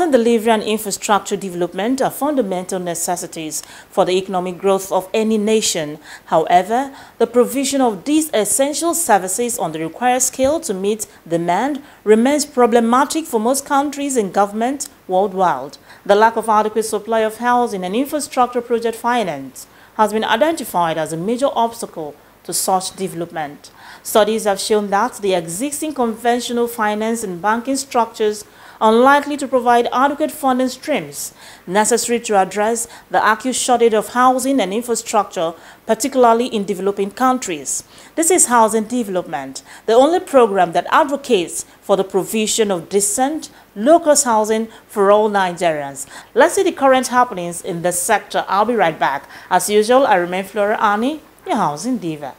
Housing delivery and infrastructure development are fundamental necessities for the economic growth of any nation. However, the provision of these essential services on the required scale to meet demand remains problematic for most countries and governments worldwide. The lack of adequate supply of housing and infrastructure project finance has been identified as a major obstacle to such development. Studies have shown that the existing conventional finance and banking structures unlikely to provide adequate funding streams necessary to address the acute shortage of housing and infrastructure, particularly in developing countries. This is Housing Development, the only program that advocates for the provision of decent, low-cost housing for all Nigerians. Let's see the current happenings in this sector. I'll be right back. As usual, I remain Flora Ani, your housing diva.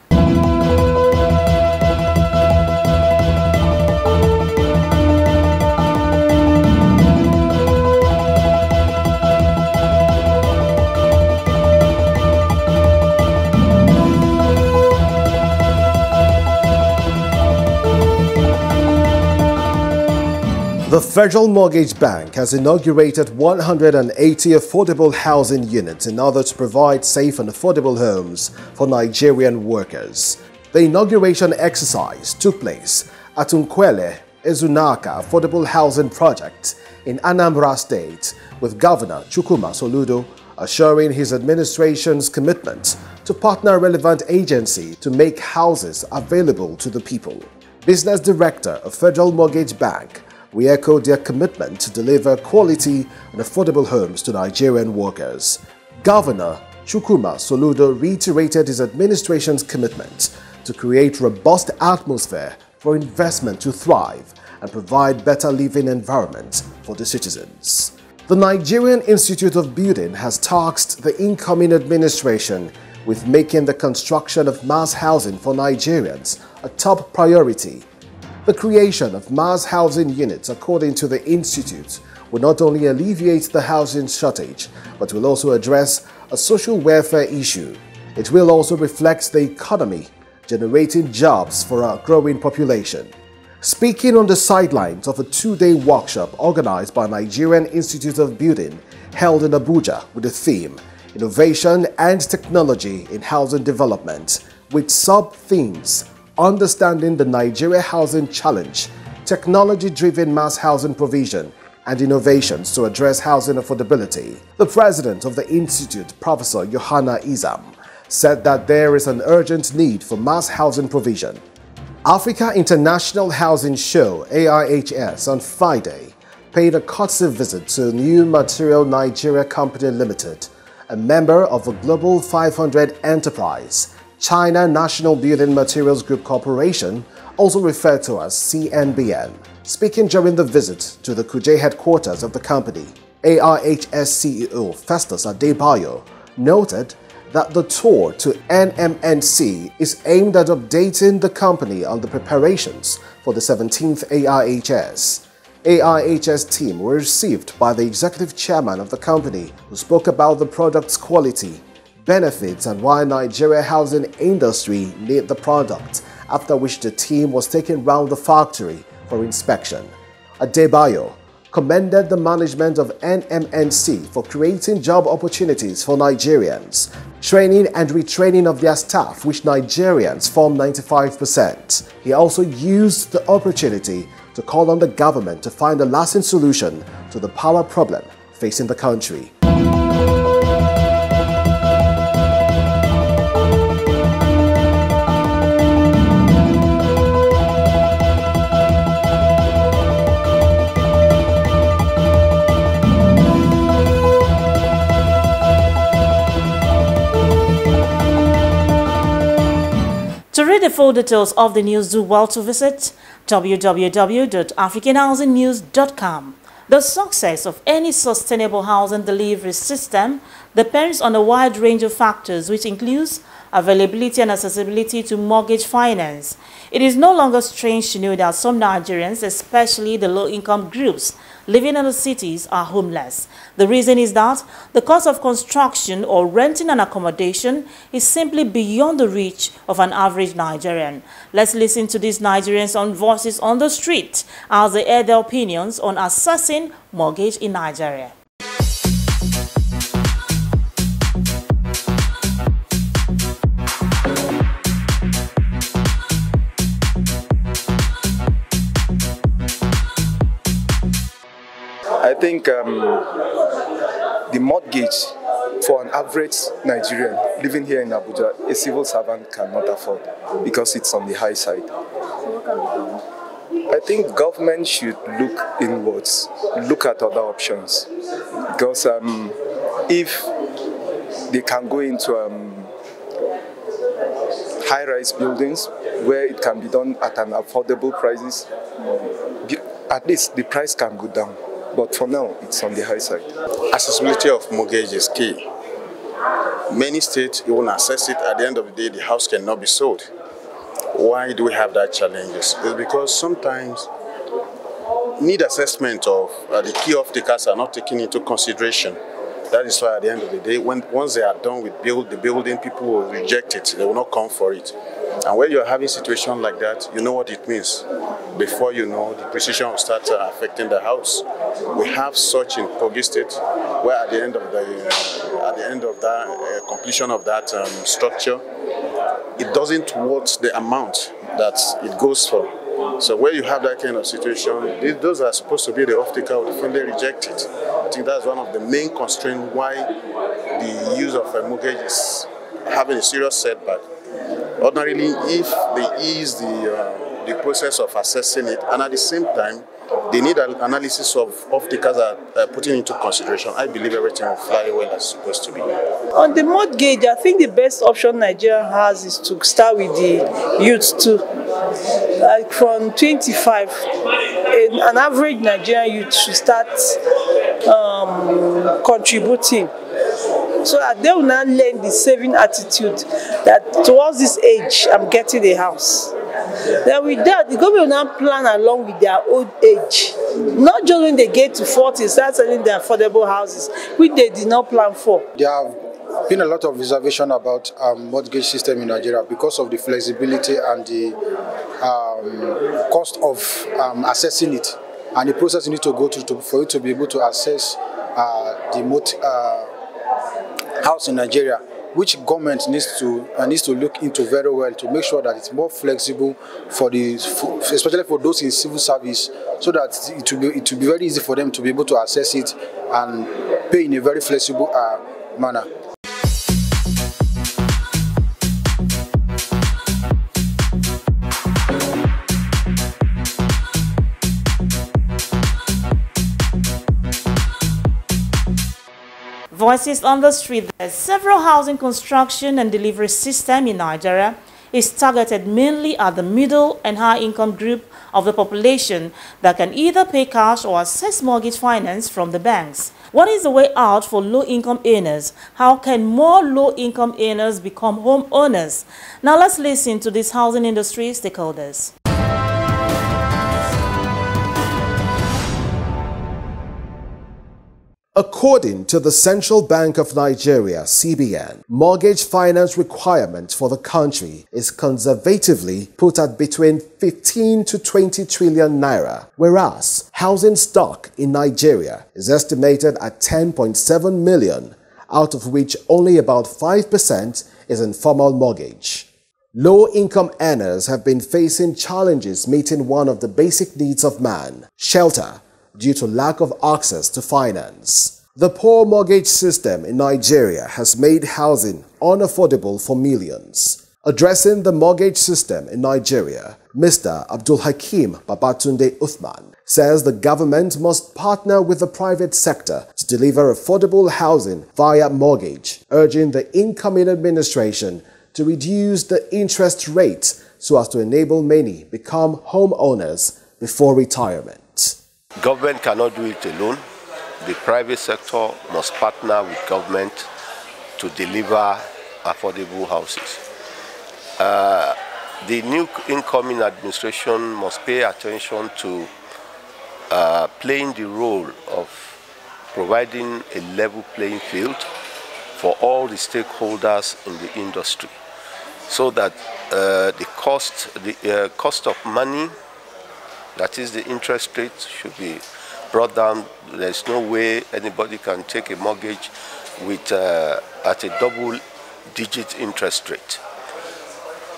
The Federal Mortgage Bank has inaugurated 180 affordable housing units in order to provide safe and affordable homes for Nigerian workers. The inauguration exercise took place at Nkwelle Ezunaka Affordable Housing Project in Anambra State with Governor Chukwuma Soludo assuring his administration's commitment to partner relevant agencies to make houses available to the people. Business Director of Federal Mortgage Bank, we echo their commitment to deliver quality and affordable homes to Nigerian workers. Governor Chukwuma Soludo reiterated his administration's commitment to create robust atmosphere for investment to thrive and provide better living environment for the citizens. The Nigerian Institute of Building has tasked the incoming administration with making the construction of mass housing for Nigerians a top priority the creation of mass housing units, according to the Institute, will not only alleviate the housing shortage, but will also address a social welfare issue. It will also reflect the economy, generating jobs for our growing population. Speaking on the sidelines of a two-day workshop organized by Nigerian Institute of Building held in Abuja with the theme Innovation and Technology in Housing Development with sub-themes understanding the Nigeria housing challenge, technology-driven mass housing provision, and innovations to address housing affordability. The president of the institute, Professor Yohanna Izam, said that there is an urgent need for mass housing provision. Africa International Housing Show, AIHS, on Friday paid a courtesy visit to New Material Nigeria Company Limited, a member of the Global 500 enterprise China National Building Materials Group Corporation, also referred to as CNBM. Speaking during the visit to the Kuje headquarters of the company, AIHS CEO Festus Adebayo noted that the tour to NMNC is aimed at updating the company on the preparations for the 17th ARHS. AIHS team were received by the executive chairman of the company who spoke about the product's quality benefits and why Nigeria housing industry need the product, after which the team was taken round the factory for inspection. Adebayo commended the management of NMNC for creating job opportunities for Nigerians, training and retraining of their staff, which Nigerians form 95%. He also used the opportunity to call on the government to find a lasting solution to the power problem facing the country. The full details of the news, do well to visit www.africanhousingnews.com. The success of any sustainable housing delivery system depends on a wide range of factors which includes availability and accessibility to mortgage finance. It is no longer strange to know that some Nigerians, especially the low-income groups living in the cities, are homeless. The reason is that the cost of construction or renting an accommodation is simply beyond the reach of an average Nigerian. Let's listen to these Nigerians on Voices on the Street as they air their opinions on assessing mortgage in Nigeria. Think um, the mortgage for an average Nigerian living here in Abuja, a civil servant cannot afford because it's on the high side. I think government should look inwards, look at other options, because um, if they can go into um, high-rise buildings where it can be done at an affordable prices, at least the price can go down. But for now, it's on the high side. Accessibility of mortgage is key. Many states even assess it. At the end of the day, the house cannot be sold. Why do we have that challenge? It's because sometimes need assessment of uh, the key off-takers are not taken into consideration. That is why at the end of the day, when once they are done with build the building, people will reject it. They will not come for it. And when you're having situation like that, you know what it means. Before you know, the precision will start uh, affecting the house. We have such in Kogi State, where at the end of the uh, at the end of that uh, completion of that um, structure, it doesn't worth the amount that it goes for. So where you have that kind of situation, those are supposed to be the off-taker will definitely reject it. I think that's one of the main constraints why the use of a mortgage is having a serious setback. Ordinarily, if they ease the, uh, the process of assessing it, and at the same time, they need an analysis of off-takers are uh, putting into consideration. I believe everything will fly well as supposed to be. On the mortgage, I think the best option Nigeria has is to start with the youth too. Like from 25, an average Nigerian youth should start um, contributing so that they will now learn the saving attitude that towards this age I'm getting a house. Then with that, the government will now plan along with their old age. Not just when they get to 40, start selling their affordable houses, which they did not plan for. There have been a lot of reservation about um, mortgage system in Nigeria because of the flexibility and the um, cost of um, assessing it and the process you need to go through to, for you to be able to assess uh, the uh, house in Nigeria, which government needs to uh, needs to look into very well to make sure that it's more flexible for the for, especially for those in civil service, so that it will be it will be very easy for them to be able to access it and pay in a very flexible uh, manner. Voices on the street. There's several housing construction and delivery system in Nigeria is targeted mainly at the middle and high income group of the population that can either pay cash or access mortgage finance from the banks. What is the way out for low income earners? How can more low income earners become home owners? Now let's listen to these housing industry stakeholders. According to the Central Bank of Nigeria, CBN, mortgage finance requirement for the country is conservatively put at between 15 to 20 trillion naira, whereas housing stock in Nigeria is estimated at 10.7 million, out of which only about 5% is in formal mortgage. Low-income earners have been facing challenges meeting one of the basic needs of man, shelter, due to lack of access to finance. The poor mortgage system in Nigeria has made housing unaffordable for millions. Addressing the mortgage system in Nigeria, Mr. Abdul Hakim Babatunde Uthman says the government must partner with the private sector to deliver affordable housing via mortgage, urging the incoming administration to reduce the interest rate so as to enable many become homeowners before retirement. Government cannot do it alone. The private sector must partner with government to deliver affordable houses. Uh, the new incoming administration must pay attention to uh, playing the role of providing a level playing field for all the stakeholders in the industry so that uh, the cost the uh, cost of money that is the interest rate should be brought down. There's no way anybody can take a mortgage with uh, at a double digit interest rate.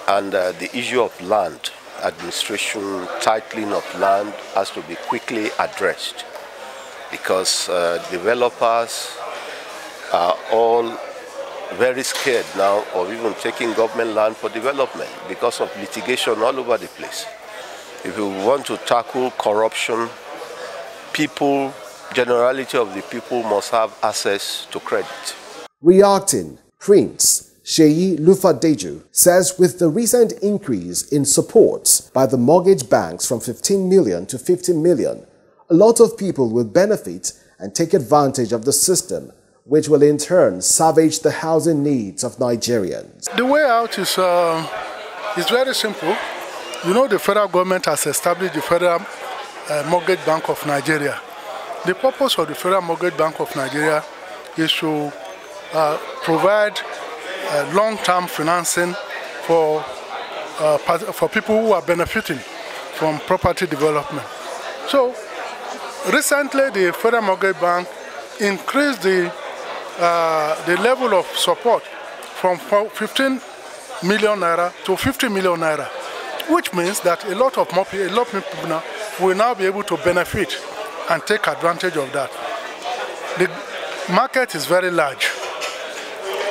And uh, the issue of land administration titling of land has to be quickly addressed. Because uh, developers are all very scared now of even taking government land for development because of litigation all over the place. If you want to tackle corruption, people, generality of the people must have access to credit. Reacting, Prince Sheyi Lufadeju says with the recent increase in support by the mortgage banks from 15 million to 50 million, a lot of people will benefit and take advantage of the system, which will in turn savage the housing needs of Nigerians. The way out is, uh, is very simple. You know the federal government has established the Federal uh, Mortgage Bank of Nigeria. The purpose of the Federal Mortgage Bank of Nigeria is to uh, provide uh, long-term financing for, uh, for people who are benefiting from property development. So recently the Federal Mortgage Bank increased the, uh, the level of support from 15 million naira to 50 million naira, which means that a lot of more, a lot of people now will now be able to benefit and take advantage of that. The market is very large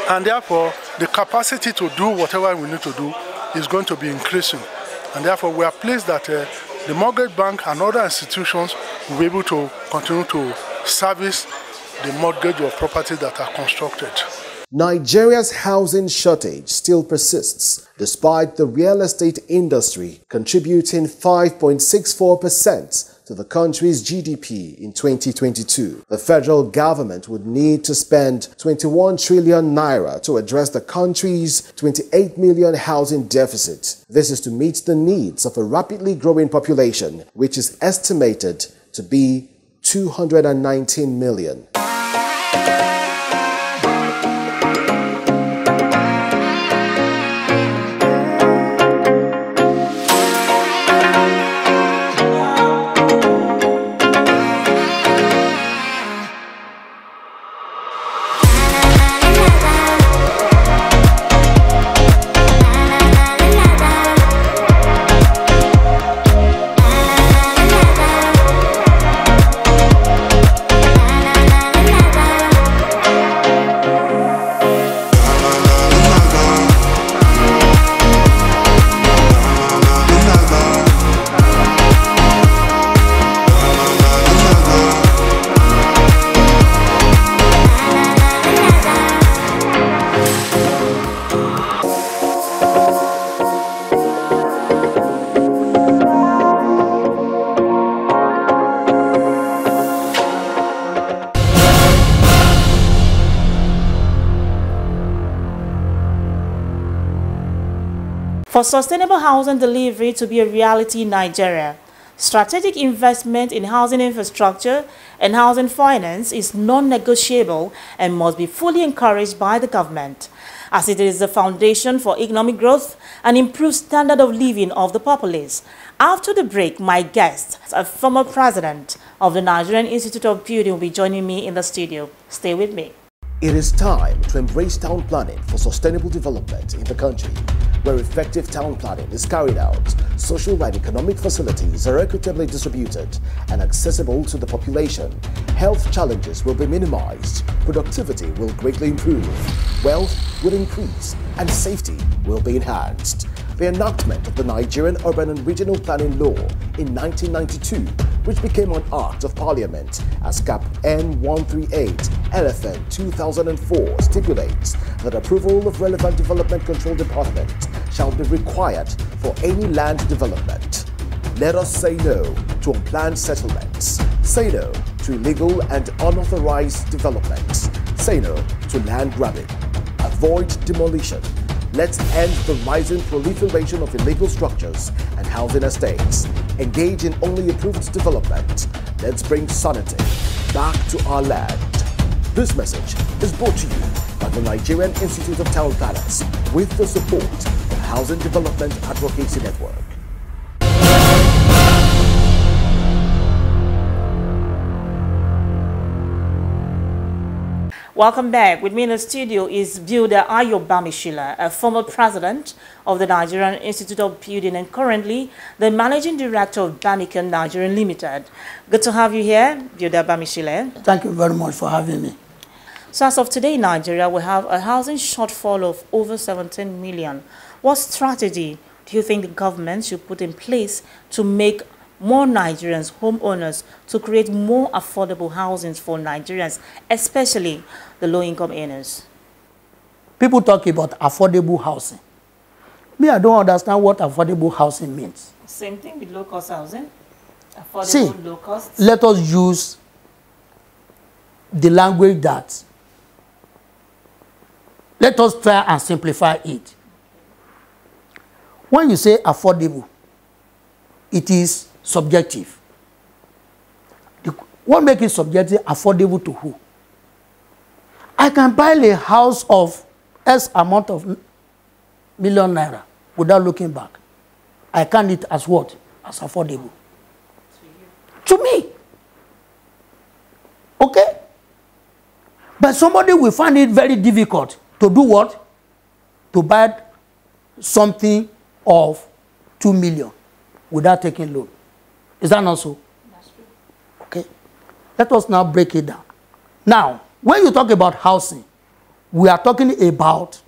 and therefore the capacity to do whatever we need to do is going to be increasing. And therefore we are pleased that uh, the mortgage bank and other institutions will be able to continue to service the mortgage of properties that are constructed. Nigeria's housing shortage still persists, despite the real estate industry contributing 5.64% to the country's GDP in 2022. The federal government would need to spend 21 trillion naira to address the country's 28 million housing deficit. This is to meet the needs of a rapidly growing population, which is estimated to be 219 million. Sustainable housing delivery to be a reality in Nigeria, strategic investment in housing infrastructure and housing finance is non-negotiable and must be fully encouraged by the government, as it is the foundation for economic growth and improved standard of living of the populace. After the break, my guest, a former president of the Nigerian Institute of Building, will be joining me in the studio. Stay with me. It is time to embrace town planning for sustainable development in the country, where effective town planning is carried out. Social and economic facilities are equitably distributed and accessible to the population. Health challenges will be minimized, productivity will greatly improve, wealth will increase, and safety will be enhanced. The enactment of the Nigerian Urban and Regional Planning Law in 1992, which became an Act of Parliament as Cap N138 LFN 2004 stipulates that approval of relevant development control department shall be required for any land development. Let us say no to unplanned settlements. Say no to illegal and unauthorized developments. Say no to land grabbing avoid demolition. Let's end the rising proliferation of illegal structures and housing estates. Engage in only approved development. Let's bring sanity back to our land. This message is brought to you by the Nigerian Institute of Town Planners with the support of Housing Development Advocacy Network. Welcome back. With me in the studio is Builder Ayo Bamisile, a former president of the Nigerian Institute of Building and currently the managing director of Bamican Nigeria Limited. Good to have you here, Builder Bamisile. Thank you very much for having me. So as of today in Nigeria, we have a housing shortfall of over 17 million. What strategy do you think the government should put in place to make more Nigerians, homeowners, to create more affordable housings for Nigerians, especially the low-income earners? People talk about affordable housing. Me, I don't understand what affordable housing means. Same thing with low-cost housing. Affordable, See, low cost. let us use the language that let us try and simplify it. When you say affordable, it is subjective. The, what makes it subjective? Affordable to who? I can buy a house of S amount of million naira without looking back. I count it as what? As affordable. To me. Okay? But somebody will find it very difficult to do what? To buy something of 2 million without taking loan. Is that not so? Okay. Let us now break it down. Now, when you talk about housing, we are talking about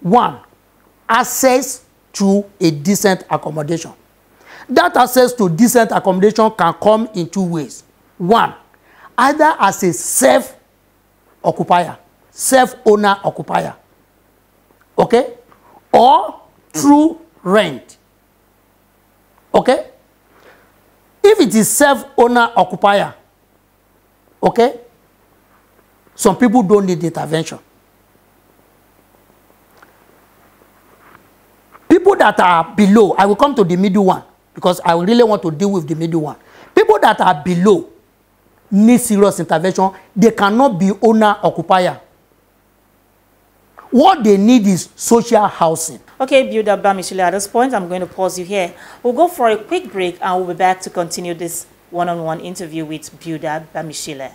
one, access to a decent accommodation. That access to decent accommodation can come in two ways. One, either as a self-occupier, self-owner occupier, okay? Or through rent, okay? If it is self-owner occupier, okay? Some people don't need intervention. People that are below, I will come to the middle one because I really want to deal with the middle one. People that are below need serious intervention. They cannot be owner occupier. What they need is social housing. Okay, Builder Bamisile, at this point, I'm going to pause you here. We'll go for a quick break and we'll be back to continue this one-on-one -on -one interview with Builder Bamisile.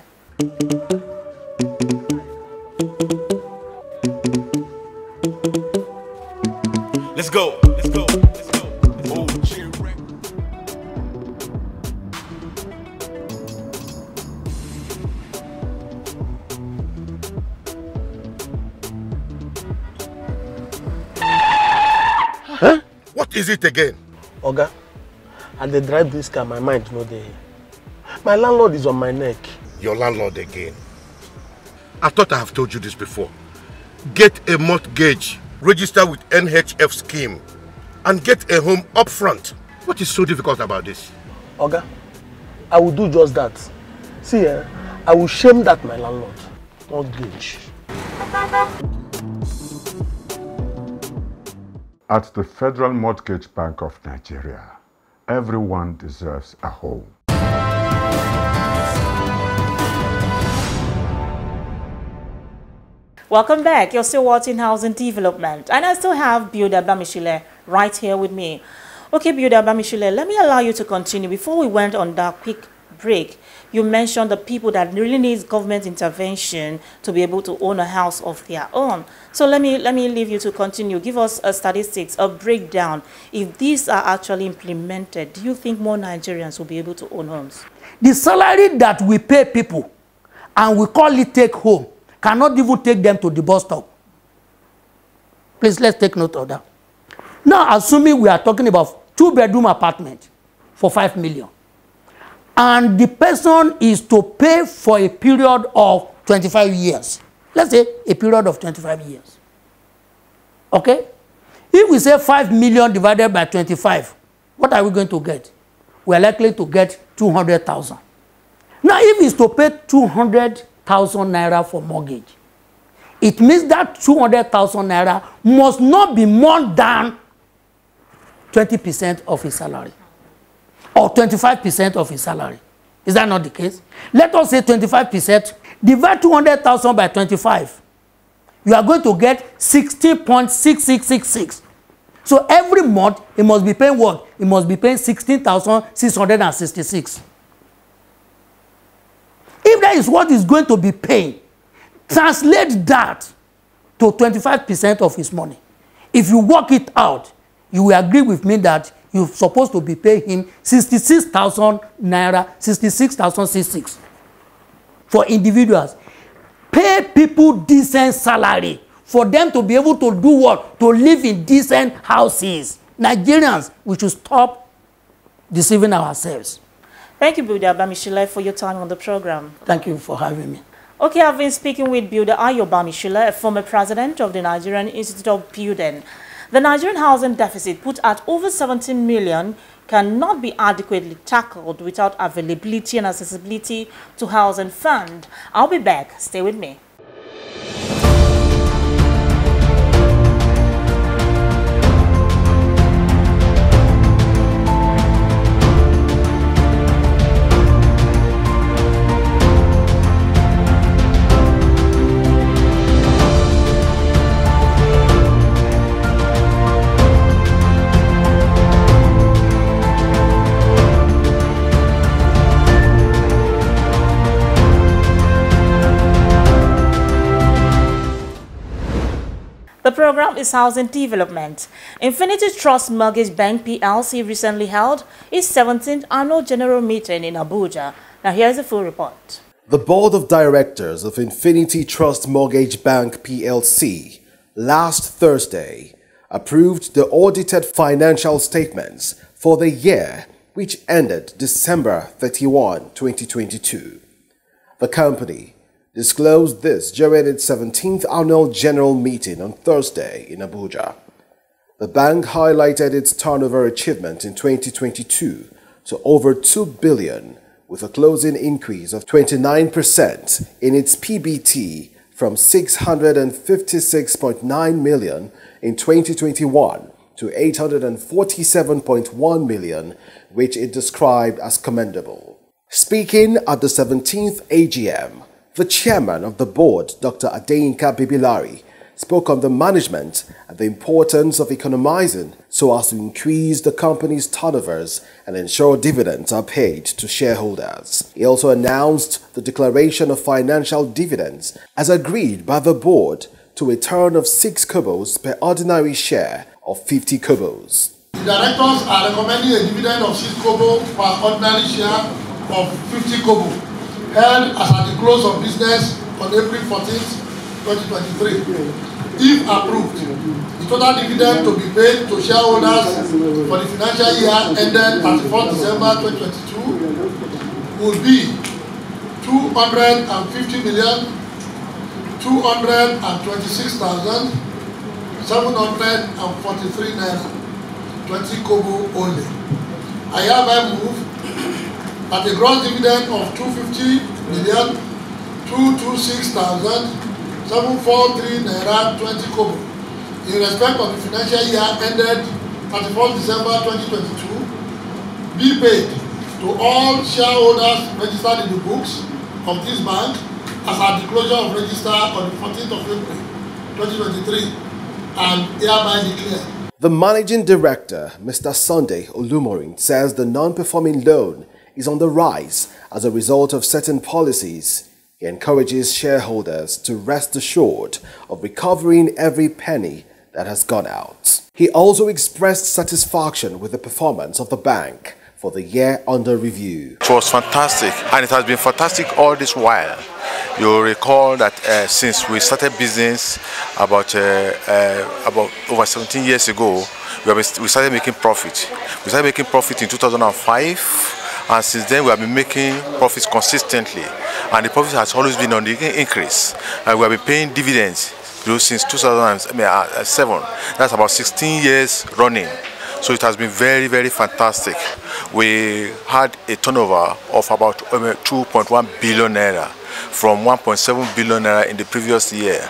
Let's go. Huh? What is it again? Oga, and they drive this car, my mind no dey. My landlord is on my neck. Your landlord again. I thought I have told you this before. Get a mortgage, register with NHF scheme, and get a home up front. What is so difficult about this? Oga, I will do just that. See, eh, I will shame that my landlord. Mortgage. At the Federal Mortgage Bank of Nigeria, everyone deserves a home. Welcome back. You're still watching Housing Development. And I still have Builder Bamisile right here with me. Okay, Builder Bamisile, let me allow you to continue. Before we went on that quick break, you mentioned the people that really needs government intervention to be able to own a house of their own. So let me let me leave you to continue. Give us a statistics, a breakdown. If these are actually implemented, do you think more Nigerians will be able to own homes? The salary that we pay people and we call it take home cannot even take them to the bus stop. Please, let's take note of that. Now, assuming we are talking about two-bedroom apartment for five million, and the person is to pay for a period of 25 years. Let's say a period of 25 years. Okay? If we say 5 million divided by 25, what are we going to get? We are likely to get 200,000. Now, if it's to pay 200,000 naira for mortgage, it means that 200,000 naira must not be more than 20% of his salary or 25% of his salary. Is that not the case? Let us say 25%. Divide 200,000 by 25. You are going to get 60.6666. So every month, he must be paying what? He must be paying 16,666. If that is what he's going to be paying, translate that to 25% of his money. If you work it out, you will agree with me that you're supposed to be paying him 66,000 naira, 66,066 for individuals. Pay people decent salary for them to be able to do what? To live in decent houses. Nigerians, we should stop deceiving ourselves. Thank you, Builder Bamisile, for your time on the program. Thank you for having me. Okay, I've been speaking with Builder Ayo Bamisile, a former president of the Nigerian Institute of Building. The Nigerian housing deficit, put at over 17 million, cannot be adequately tackled without availability and accessibility to housing fund. I'll be back. Stay with me. Program is housing development. Infinity Trust Mortgage Bank PLC recently held its 17th annual general meeting in Abuja. Now here's a full report. The Board of Directors of Infinity Trust Mortgage Bank PLC last Thursday approved the audited financial statements for the year which ended December 31, 2022. The company disclosed this during its 17th annual general meeting on Thursday in Abuja. The bank highlighted its turnover achievement in 2022 to over 2 billion with a closing increase of 29% in its PBT from 656.9 million in 2021 to 847.1 million, which it described as commendable. Speaking at the 17th AGM, the chairman of the board, Dr. Adeyinka Bibilari, spoke on the management and the importance of economizing so as to increase the company's turnovers and ensure dividends are paid to shareholders. He also announced the declaration of financial dividends as agreed by the board to a turn of 6 kobos per ordinary share of 50 kobos. The directors are recommending a dividend of 6 kobo per ordinary share of 50 kobo held as at the close of business on April 14th, 2023. If approved, the total dividend to be paid to shareholders for the financial year ended 31st December 2022 would be 250 million 226,743 naira 20 kobo only. I hereby move at a gross dividend of 250 million 226,743 naira 20 kobo in respect of the financial year ended 31st December 2022 be paid to all shareholders registered in the books of this bank as at the closure of register on the 14th of April 2023 and hereby declared. The managing director, Mr. Sunday Olumorin, says the non-performing loan is on the rise as a result of certain policies. He encourages shareholders to rest assured of recovering every penny that has gone out. He also expressed satisfaction with the performance of the bank for the year under review. It was fantastic and it has been fantastic all this while. You recall that uh, since we started business about uh, uh, about over 17 years ago, we, we started making profit. We started making profit in 2005 and since then we have been making profits consistently. And the profit has always been on the increase. And we have been paying dividends since 2007 uh, uh, that's about 16 years running. So it has been very very fantastic. We had a turnover of about um, 2.1 billion naira from 1.7 billion naira in the previous year.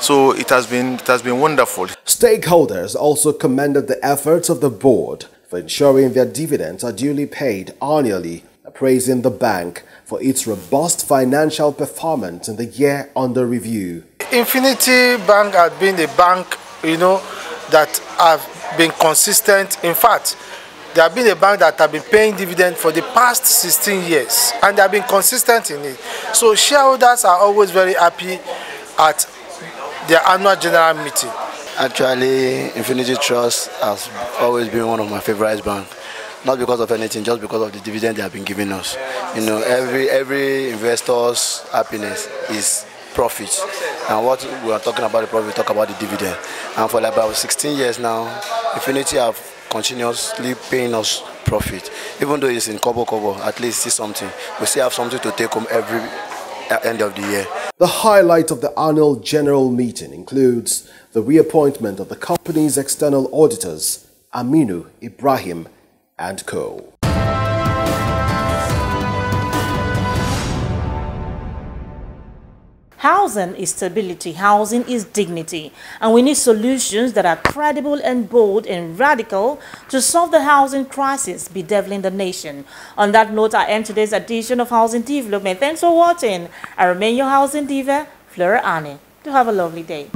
So it has been it has been wonderful. Stakeholders also commended the efforts of the board for ensuring their dividends are duly paid annually, praising the bank for its robust financial performance in the year under review. Infinity Bank has been a bank, you know, that have been consistent. In fact, they have been a bank that have been paying dividend for the past 16 years and they have been consistent in it. So shareholders are always very happy at their annual general meeting. Actually, Infinity Trust has always been one of my favorite banks. Not because of anything, just because of the dividend they have been giving us. You know, every every investor's happiness is profit. And what we are talking about the profit, we talk about the dividend. And for about 16 years now, Infinity have continuously paying us profit. Even though it's in Kobo Kobo, at least see something. We still have something to take home every end of the year. The highlight of the annual general meeting includes the reappointment of the company's external auditors, Aminu Ibrahim and Co. Housing is stability, housing is dignity, and we need solutions that are credible and bold and radical to solve the housing crisis bedeviling the nation. On that note, I end today's edition of Housing Development. Thanks for watching. I remain your housing diva, Flora Ani. Do have a lovely day.